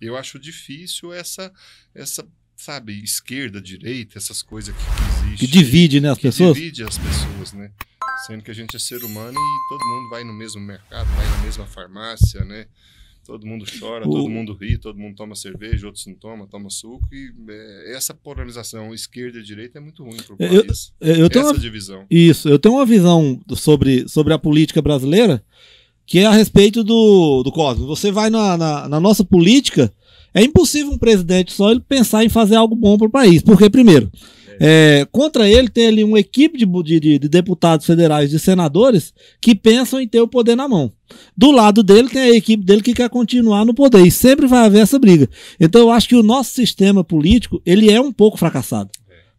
Eu acho difícil essa, essa sabe, esquerda, direita, essas coisas que existem. Que divide, né, as que pessoas? divide as pessoas, né? Sendo que a gente é ser humano e todo mundo vai no mesmo mercado, vai na mesma farmácia, né? Todo mundo chora, O- todo mundo ri, todo mundo toma cerveja, outros não tomam, toma suco. E é, essa polarização esquerda e direita é muito ruim para o Eu- país. Eu tenho essa uma, divisão. Isso, eu tenho uma visão sobre, sobre a política brasileira que é a respeito do, do Cosme. Você vai na, na, na nossa política, é impossível um presidente só ele pensar em fazer algo bom para o país. Porque, primeiro, é, contra ele tem ali uma equipe de, de, de- de deputados federais, de senadores, que pensam em ter o poder na mão. Do lado dele tem a equipe dele que quer continuar no poder. E sempre vai haver essa briga. Então eu acho que o nosso sistema político, ele é um pouco fracassado.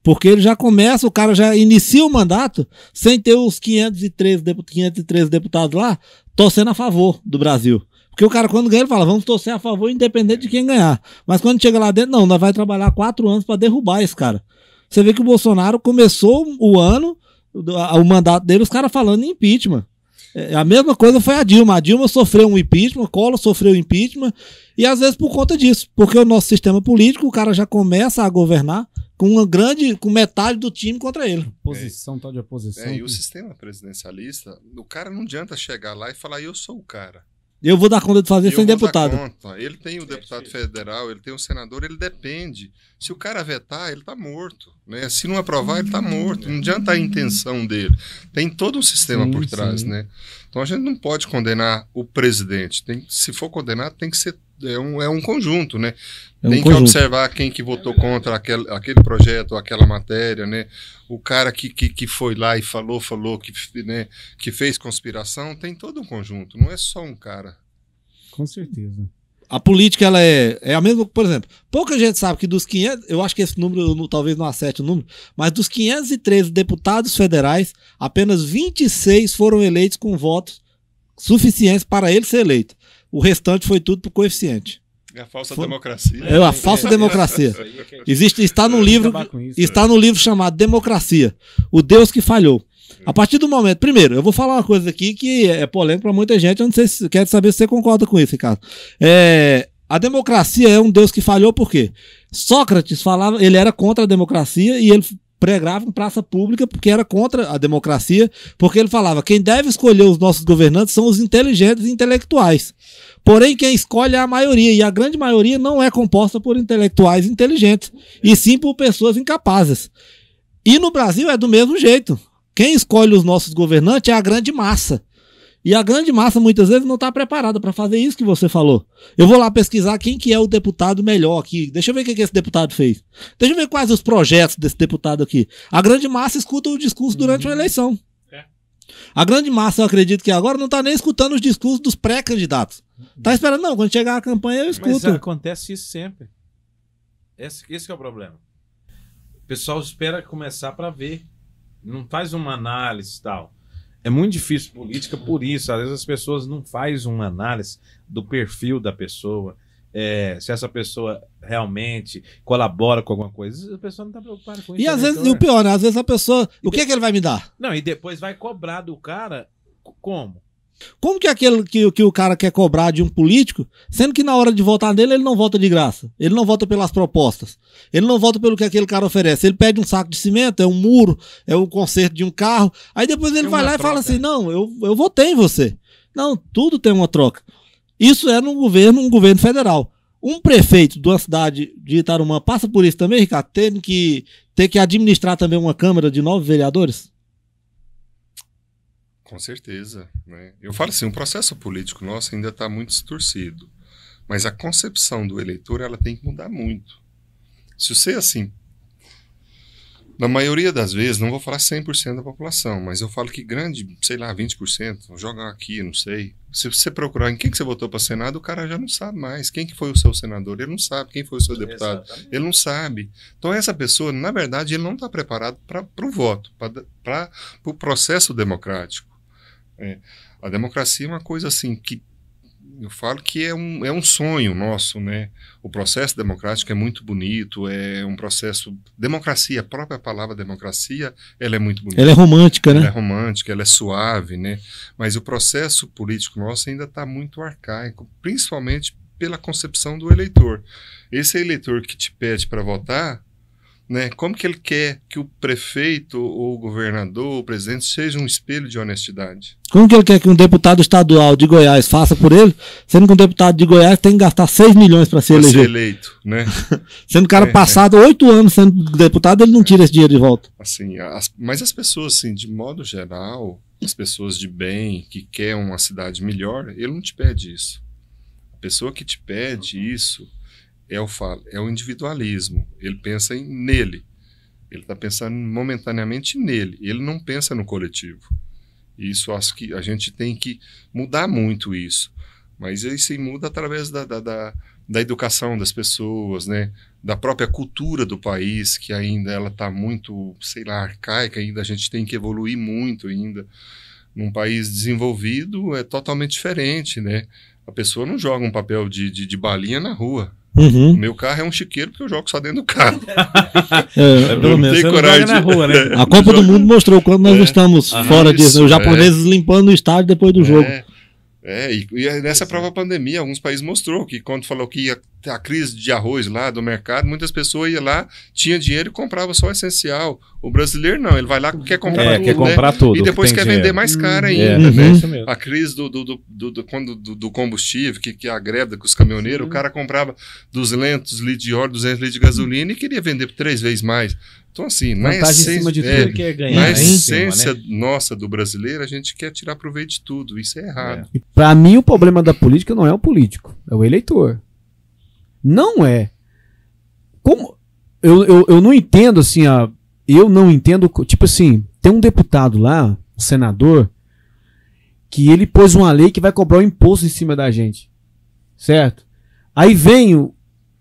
Porque ele já começa, o cara já inicia o mandato sem ter os 513, depu- 513 deputados lá torcendo a favor do Brasil. Porque o cara, quando ganha, ele fala, vamos torcer a favor, independente de quem ganhar. Mas quando chega lá dentro, não, nós vai trabalhar quatro anos para derrubar esse cara. Você vê que o Bolsonaro começou o ano, o mandato dele, os caras falando em impeachment. É, a mesma coisa foi a Dilma. A Dilma sofreu um impeachment, Collor sofreu impeachment, e às vezes por conta disso. Porque o nosso sistema político, o cara já começa a governar com uma grande, com metade do time contra ele. Oposição, tal de oposição. É, e o sistema presidencialista, o cara não adianta chegar lá e falar, eu sou o cara. Eu vou dar conta de fazer Eu sem vou dar deputado. conta. Ele tem o deputado federal, ele tem o senador, ele depende. Se o cara vetar, ele tá morto. Né? Se não aprovar, ele tá morto. Não adianta a intenção dele. Tem todo um sistema Sim, por trás, sim. né? Então a gente não pode condenar o presidente. Tem, se for condenar, tem que ser é um, é um conjunto, né? É um tem que conjunto. observar quem que votou contra aquele, aquele projeto, aquela matéria, né? O cara que, que, que foi lá e falou, falou, que, né, que fez conspiração, tem todo um conjunto, não é só um cara. Com certeza. A política, ela é, é a mesma, por exemplo, pouca gente sabe que dos 500, eu acho que esse número, eu talvez não acerte o número, mas dos 513 deputados federais, apenas 26 foram eleitos com votos suficientes para ele ser eleito. O restante foi tudo por coeficiente. É a falsa Foi- democracia. É a falsa democracia. É que é Existe, está no livro, está no livro chamado Democracia, o Deus que falhou. A partir do momento, primeiro, eu vou falar uma coisa aqui que é polêmica para muita gente, eu não sei se quero saber se você concorda com isso, Ricardo. É, a democracia é um Deus que falhou por quê? Sócrates falava, ele era contra a democracia e ele pregava em praça pública porque era contra a democracia, porque ele falava: quem deve escolher os nossos governantes são os inteligentes e intelectuais. Porém, quem escolhe é a maioria, e a grande maioria não é composta por intelectuais inteligentes, e sim por pessoas incapazes. E no Brasil é do mesmo jeito. Quem escolhe os nossos governantes é a grande massa. E a grande massa muitas vezes não está preparada para fazer isso que você falou. Eu vou lá pesquisar quem que é o deputado melhor aqui. Deixa eu ver o que, que esse deputado fez. Deixa eu ver quais os projetos desse deputado aqui. A grande massa escuta o discurso durante uma eleição. É. A grande massa, eu acredito que agora não está nem escutando os discursos dos pré-candidatos. Tá esperando, não. Quando chegar a campanha, eu Mas escuto. acontece isso sempre. Esse, esse que é o problema. O pessoal espera começar para ver. Não faz uma análise e tal. É muito difícil política por isso. Às vezes as pessoas não fazem uma análise do perfil da pessoa. é, se essa pessoa realmente colabora com alguma coisa. A pessoa não está preocupada com isso. E às né? vezes, Então, e o pior, né? Às vezes a pessoa. O que, que ele vai me dar? Não, e depois vai cobrar do cara como? Como que é aquele que, que o cara quer cobrar de um político, sendo que na hora de votar nele, ele não vota de graça. Ele não vota pelas propostas. Ele não vota pelo que aquele cara oferece. Ele pede um saco de cimento, é um muro, é um conserto de um carro. Aí depois ele É vai lá e fala troca. assim: não, eu, eu votei em você. Não, tudo tem uma troca. Isso é num governo, um governo federal. Um prefeito de uma cidade de Itarumã passa por isso também, Ricardo? Tem que, ter que administrar também uma Câmara de nove vereadores? Com certeza. Né? Eu falo assim, o processo político nosso ainda está muito distorcido. Mas a concepção do eleitor ela tem que mudar muito. Se você, assim, na maioria das vezes, não vou falar 100% da população, mas eu falo que grande, sei lá, 20%, vou jogar aqui, não sei. Se você procurar em quem que você votou para Senado, o cara já não sabe mais. Quem que foi o seu senador? Ele não sabe. Quem foi o seu deputado? Exatamente. Ele não sabe. Então, essa pessoa, na verdade, ele não está preparado para o voto, para o processo democrático. É, a democracia é uma coisa assim que eu falo que é um, é um sonho nosso, né? O processo democrático é muito bonito, é um processo. Democracia, a própria palavra democracia, ela é muito bonita. Ela é romântica, Ela é né? romântica, ela é suave, né? Mas o processo político nosso ainda está muito arcaico, principalmente pela concepção do eleitor. Esse eleitor que te pede para votar, né, como que ele quer que o prefeito ou o governador ou o presidente seja um espelho de honestidade? Como que ele quer que um deputado estadual de Goiás faça por ele, sendo que um deputado de Goiás tem que gastar 6 milhões para Pra ser eleger? eleito, né? Sendo o cara É, é. passado oito anos sendo deputado, ele não tira esse dinheiro de volta. Assim, as- mas as pessoas, assim, de modo geral, as pessoas de bem, que quer uma cidade melhor, ele não te pede isso. A pessoa que te pede isso é o, fa- é o individualismo. Ele pensa em, nele. Ele está pensando momentaneamente nele. Ele não pensa no coletivo. Isso acho que a gente tem que mudar muito isso. Mas isso muda através da, da, da, da educação das pessoas, né? da própria cultura do país, que ainda ela está muito, sei lá, arcaica, ainda a gente tem que evoluir muito ainda. Num país desenvolvido é totalmente diferente, né? A pessoa não joga um papel de, de, de balinha na rua. Uhum. meu carro é um chiqueiro porque eu jogo só dentro do carro. É, pelo não menos. tem Você não coragem joga na de- rua, né? A Copa do Mundo mostrou quando nós É. estamos Ah, fora disso. isso, né? Os japoneses limpando o estádio depois do jogo. É, é, e, e nessa própria pandemia, alguns países mostrou que quando falou que ia a crise de arroz lá do mercado, muitas pessoas iam lá, tinha dinheiro e comprava só o essencial. O brasileiro não, ele vai lá quer comprar É, tudo, quer né? comprar tudo. E depois que quer tem vender dinheiro. mais caro Hum, ainda, É, Uhum. né? é. A crise do, do, do, do, do- quando- do- do combustível, que, que agreda com os caminhoneiros, o cara comprava 200 litros de óleo, 200 litros de gasolina e queria vender por três vezes mais. Então, assim, na Vantagem essência, é, ganhar na cima, essência né? nossa do brasileiro, a gente quer tirar proveito de tudo. Isso é errado. E Pra mim, o problema da política não é o político, é o eleitor. Não é. Como. Eu, eu, eu não entendo assim, a, eu não entendo. Tipo assim, tem um deputado lá, um senador, que ele pôs uma lei que vai cobrar o imposto em cima da gente. Certo? Aí vem o,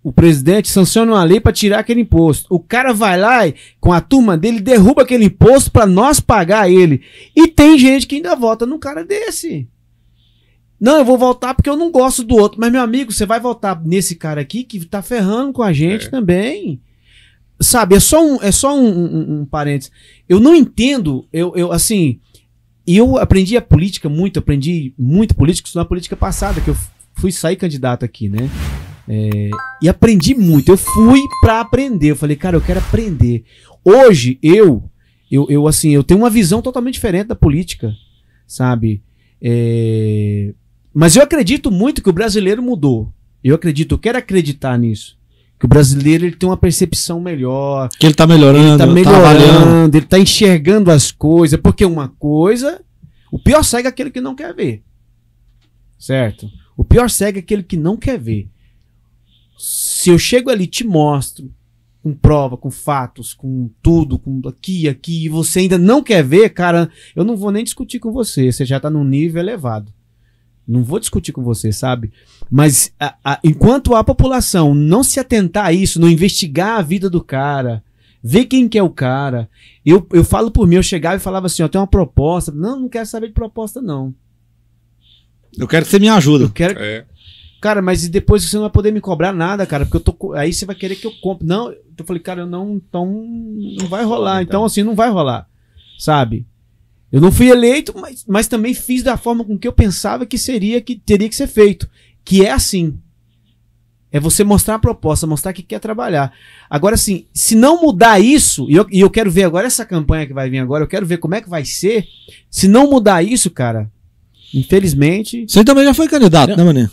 o presidente, sanciona uma lei pra tirar aquele imposto. O cara vai lá e, com a turma dele, derruba aquele imposto pra nós pagar ele. E tem gente que ainda vota num cara desse. Não, eu vou votar porque eu não gosto do outro. Mas, meu amigo, você vai votar nesse cara aqui que tá ferrando com a gente É. também. Sabe, é só um, é só um, um, um parênteses. Eu não entendo, eu, eu assim, e eu aprendi a política muito, aprendi muito política, na política passada, que eu fui sair candidato aqui, né? É, e aprendi muito. Eu fui pra aprender. Eu falei, cara, eu quero aprender. Hoje, eu, eu, eu assim, eu tenho uma visão totalmente diferente da política, sabe? É, mas eu acredito muito que o brasileiro mudou. Eu acredito, eu quero acreditar nisso. Que o brasileiro ele tem uma percepção melhor, Que ele tá melhorando, ele tá avaliando. melhorando, ele tá enxergando as coisas, porque uma coisa, o pior cego é aquele que não quer ver. Certo? O pior cego é aquele que não quer ver. Se eu chego ali e te mostro com prova, com fatos, com tudo, com aqui, aqui, e você ainda não quer ver, cara, eu não vou nem discutir com você, você já tá num nível elevado. Não vou discutir com você, sabe? Mas a- a- enquanto a população não se atentar a isso, não investigar a vida do cara, ver quem que é o cara, eu, eu falo por mim, eu chegava e falava assim, ó, tem uma proposta. Não, não quero saber de proposta, não. Eu quero que você me ajuda. Eu quero. É. Cara, mas depois você não vai poder me cobrar nada, cara, porque eu tô. Aí você vai querer que eu compre. Não, eu falei, cara, eu não. Então. Não vai rolar. Então, assim, não vai rolar. Sabe? Eu não fui eleito, mas, mas também fiz da forma com que eu pensava que seria, que teria que ser feito. Que é assim. É você mostrar a proposta, mostrar que quer trabalhar. Agora, assim, se não mudar isso, e eu, e eu quero ver agora essa campanha que vai vir agora, eu quero ver como é que vai ser. Se não mudar isso, cara, infelizmente. Você também já foi candidato, Não. né, Mané?